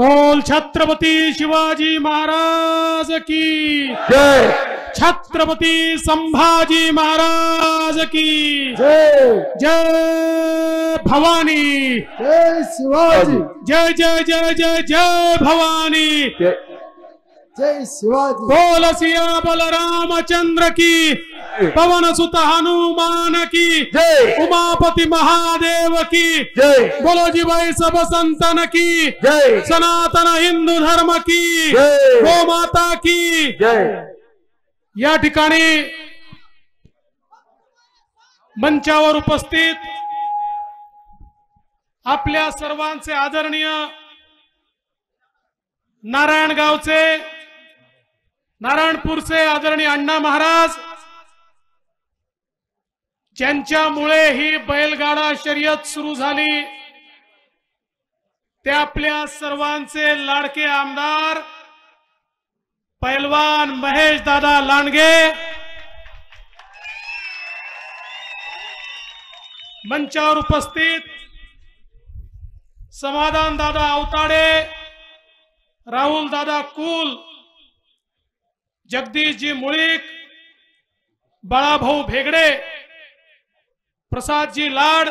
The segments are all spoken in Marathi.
बोल छत्रपती शिवाजी महाराज की। जय। छत्रपती संभाजी महाराज की। जय। जय भवानी। जय शिवाजी। जय जय जय जय जय भवानी। जय। शिवाजी। बोल सिया बलरामचंद्र की। पवन सुत हनुमान की जय। उमापति महादेव की जय। बोलो जी भाई सब संतन की जय। सनातन हिंदू धर्म की जय। गो माता की। जय। या ठिकाणी मंचावर उपस्थित आपल्या सर्वांचे आदरणीय नारायणगावचे नारायणपूरचे आदरणीय अण्णा महाराज ज्यांच्यामुळे ही बैलगाडा शर्यत सुरू झाली ते आपल्या सर्वांचे लाडके आमदार पैलवान महेश दादा लांडगे मंचावर उपस्थित समाधान दादा अवताडे राहुल दादा कुल जगदीशजी मुळीक बाळाभाऊ भेगडे प्रसादजी लाड.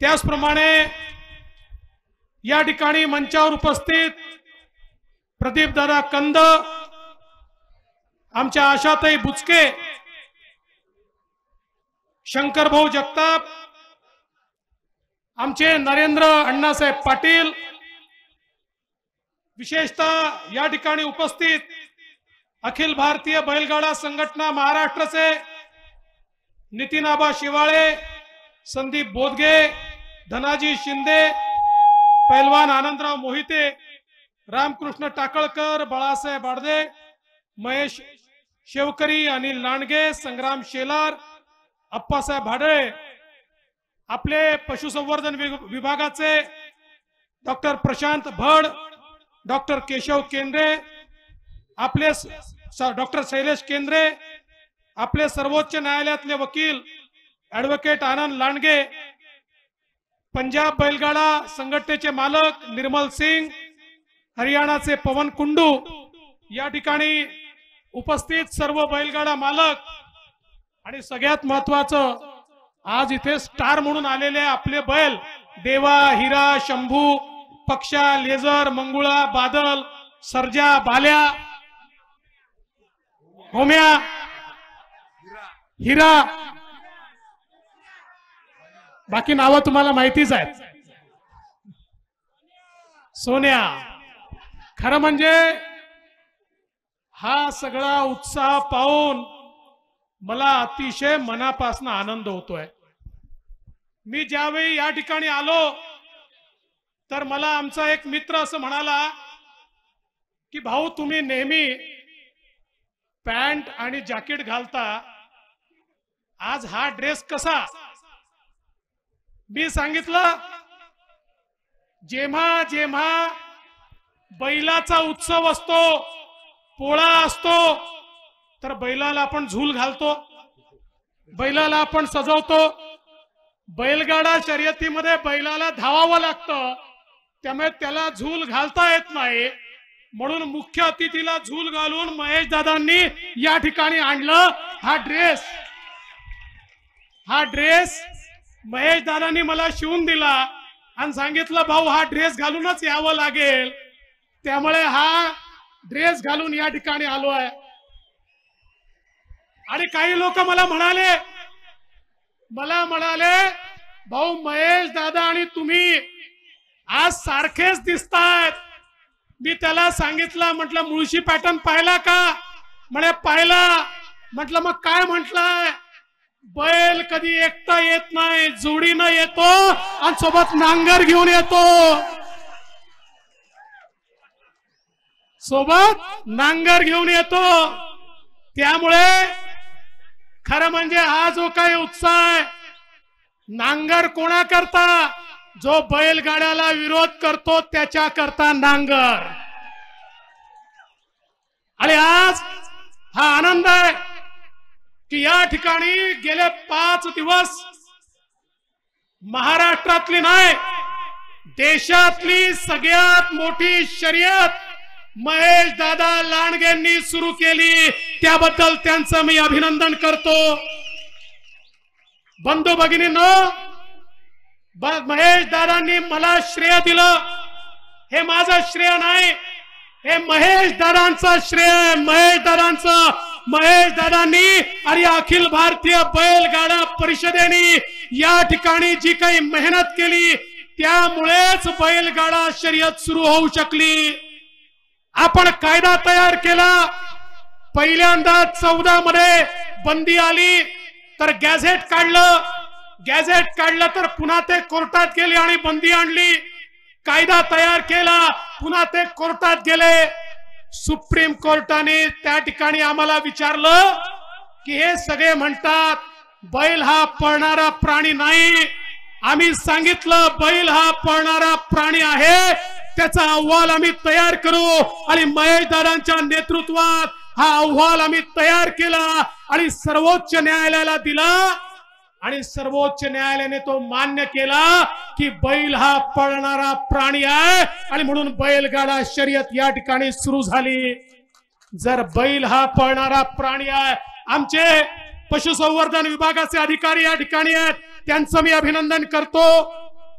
त्याचप्रमाणे या ठिकाणी मंचावर उपस्थित प्रदीप दादा कंद आमच्या आशाताई बुचके शंकरभाऊ जगताप आमचे नरेंद्र अण्णासाहेब पाटील विशेषतः या ठिकाणी उपस्थित अखिल भारतीय बैलगाडा संघटना महाराष्ट्राचे नितीन आबा शिवाळे संदीप बोदगे धनाजी शिंदे पैलवान आनंदराव मोहिते रामकृष्ण टाकळकर बाळासाहेब आडदे महेश शेवकरी अनिल लांडगे संग्राम शेलार अप्पासाहेब भाडळे आपले पशुसंवर्धन विभागाचे डॉक्टर प्रशांत भड डॉक्टर केशव केंद्रे आपले डॉक्टर शैलेश केंद्रे आपले सर्वोच्च न्यायालयातले वकील ऍडव्होकेट आनंद लांडगे पंजाब बैलगाडा संघटनेचे मालक निर्मल सिंग हरियाणाचे पवन कुंडू या ठिकाणी उपस्थित सर्व बैलगाडा मालक आणि सगळ्यात महत्वाचं आज इथे स्टार म्हणून आलेले आपले बैल देवा हिरा शंभू पक्षा लेझर मंगुळा बादल सर्जा बाल्या होम्या हिरा! बाकी नावं तुम्हाला माहितीच आहेत. सोन्या! खरं म्हणजे हा सगळा उत्साह पाहून मला अतिशय मनापासून आनंद होतोय. मी ज्यावेळी या ठिकाणी आलो तर मला आमचा एक मित्र असं म्हणाला की भाऊ तुम्ही नेहमी पॅन्ट आणि जॅकेट घालता आज हा ड्रेस कसा? मी सांगितलं जेव्हा जेव्हा बैलाचा उत्सव असतो पोळा असतो तर बैलाला आपण झूल घालतो बैलाला आपण सजवतो. बैलगाडा शर्यतीमध्ये बैलाला धावावं लागतं त्यामुळे त्याला झूल घालता येत नाही. म्हणून मुख्य अतिथीला झूल घालून महेश दादांनी या ठिकाणी आणलं हा ड्रेस. हा ड्रेस महेश दादांनी मला शिवून दिला आणि सांगितलं भाऊ हा ड्रेस घालूनच यावं लागेल. त्यामुळे हा ड्रेस घालून या ठिकाणी आलो आहे. आणि काही लोक मला म्हणाले मला म्हणाले भाऊ महेश दादा आणि तुम्ही आज सारखेच दिसतात मी त्याला सांगितलं म्हटलं मुळशी पॅटर्न पाहिला का? म्हणे पाहिला. म्हटलं मग काय म्हटलंय? बैल कधी एकटा येत नाही जोडीनं येतो आणि सोबत नांगर घेऊन येतो. सोबत नांगर घेऊन येतो. त्यामुळे खरं म्हणजे हा जो काही उत्साह आहे नांगर कोणा करता जो बैलगाड्याला विरोध करतो त्याच्या करता नांगर. आणि आज हा आनंद आहे की या ठिकाणी गेले पाच दिवस महाराष्ट्रातली नाही देशातली सगळ्यात मोठी शर्यत महेश दादा लांडगेंनी सुरू केली. त्याबद्दल त्यांचं मी अभिनंदन करतो. बंधू भगिनींनो महेश दादांनी मला श्रेय दिलं. हे माझं श्रेय नाही हे महेश दादांचं श्रेय महेश दादांचं महेश दादांनी आणि अखिल भारतीय बैलगाडा परिषदेने या ठिकाणी जी काही मेहनत केली त्यामुळेच बैलगाडा शर्यत सुरू होऊ शकली. आपण कायदा तयार केला. पहिल्यांदा चौदा मध्ये बंदी आली तर गॅझेट काढलं. गॅझेट काढलं तर पुन्हा ते कोर्टात गेले आणि बंदी आणली. कायदा तयार केला पुन्हा ते कोर्टात गेले. सुप्रीम कोर्टाने त्या ठिकाणी आम्हाला विचारलं की हे सगळे म्हणतात बैल हा पळणारा प्राणी नाही. आम्ही सांगितलं बैल हा पळणारा प्राणी आहे. त्याचा अहवाल आम्ही तयार करू. आणि महेशदारांच्या नेतृत्वात हा अहवाल आम्ही तयार केला आणि सर्वोच्च न्यायालयाला दिला. आणि सर्वोच्च न्यायालयाने तो मान्य केला की बैल हा पळणारा प्राणी आहे. आणि म्हणून बैलगाडा शर्यत या ठिकाणी सुरू झाली. जर बैल हा पळणारा प्राणी आहे आमचे पशुसंवर्धन विभागाचे अधिकारी या ठिकाणी आहेत. त्यांचं मी अभिनंदन करतो.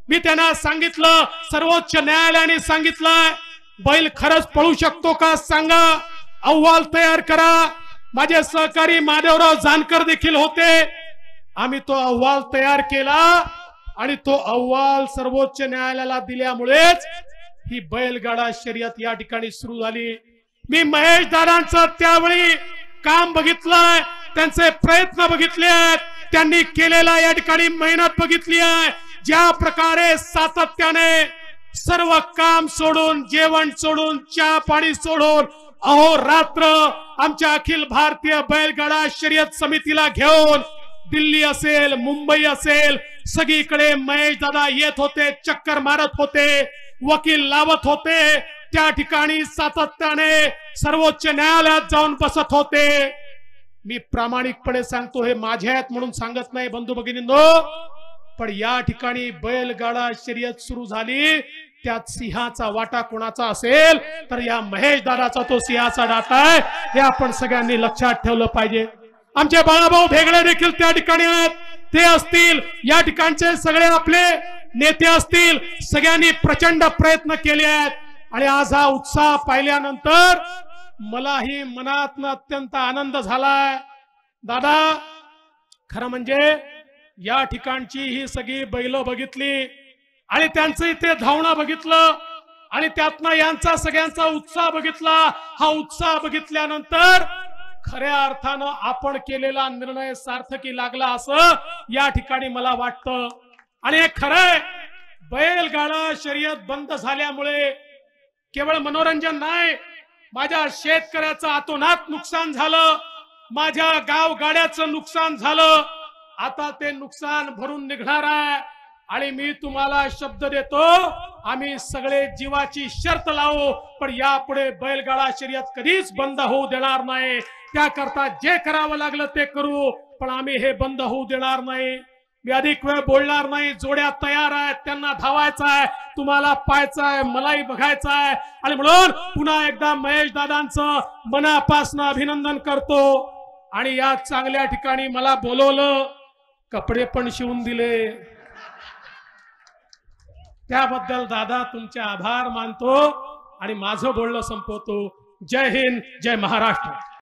मी त्यांना सांगितलं सर्वोच्च न्यायालयाने सांगितलं बैल खरंच पळू शकतो का सांगा. अहवाल तयार करा. माझे सहकारी माधवराव जानकर देखील होते. आम्ही तो अहवाल तयार केला आणि तो अहवाल सर्वोच्च न्यायालयाला दिल्यामुळेच ही बैलगाडा शर्यत या ठिकाणी सुरू झाली. मी महेश दादांचं त्यावेळी काम बघितलंय त्यांचे प्रयत्न बघितले आहेत त्यांनी केलेला या ठिकाणी मेहनत बघितली आहे. ज्या प्रकारे सातत्याने सर्व काम सोडून जेवण सोडून चहा पाणी सोडून अहो रात्र आमच्या अखिल भारतीय बैलगाडा शर्यत समितीला घेऊन दिल्ली असेल मुंबई असेल सगळीकडे महेश दादा येत होते चक्कर मारत होते वकील लावत होते त्या ठिकाणी सातत्याने सर्वोच्च न्यायालयात जाऊन बसत होते. मी प्रामाणिकपणे सांगतो हे माझ्या आहेत म्हणून सांगत नाही बंधू भगिनींनो. पण या ठिकाणी बैलगाडा शर्यत सुरू झाली त्यात सिंहाचा वाटा कोणाचा असेल तर या महेश दादाचा तो सिंहाचा डाटा आहे हे आपण सगळ्यांनी लक्षात ठेवलं पाहिजे. आमचे बाळाभाऊ भेगडे देखील त्या ठिकाणी आहेत. ते असतील या ठिकाणचे सगळे आपले नेते असतील सगळ्यांनी प्रचंड प्रयत्न केले आहेत. आणि आज हा उत्साह पाहिल्यानंतर मलाही मनातनं अत्यंत आनंद झालाय. दादा खरं म्हणजे या ठिकाणची ही सगळी बैल बघितली आणि त्यांचं इथे धावणं बघितलं आणि त्यातनं यांचा सगळ्यांचा उत्साह बघितला. हा उत्साह बघितल्यानंतर खऱ्या अर्थानं आपण केलेला निर्णय सार्थकी लागला असं या ठिकाणी मला वाटतं. आणि हे खरंय बैलगाडा शर्यत बंद झाल्यामुळे केवळ मनोरंजन नाही माझ्या शेतकऱ्याचं आतोनात नुकसान झालं माझ्या गाव गाड्याचं नुकसान झालं. आता ते नुकसान भरून निघणार आहे. आणि मी तुम्हाला शब्द देतो आम्ही सगळे जीवाची शर्त लावू पण यापुढे बैलगाडा शर्यत कधीच बंद होऊ देणार नाही. त्याकरता जे करावं लागलं ते करू पण आम्ही हे बंद होऊ देणार नाही. मी अधिक वेळ बोलणार नाही जोड्या तयार आहेत त्यांना धावायचं आहे तुम्हाला पाहायचं आहे मलाही बघायचं आहे. आणि म्हणून पुन्हा एकदा महेश दादांचं मनापासून अभिनंदन करतो. आणि या चांगल्या ठिकाणी मला बोलवलं कपडे पण शिवून दिले. त्याबद्दल दादा तुमचे आभार मानतो आणि माझं बोलणं संपवतो. जय हिंद जय महाराष्ट्र.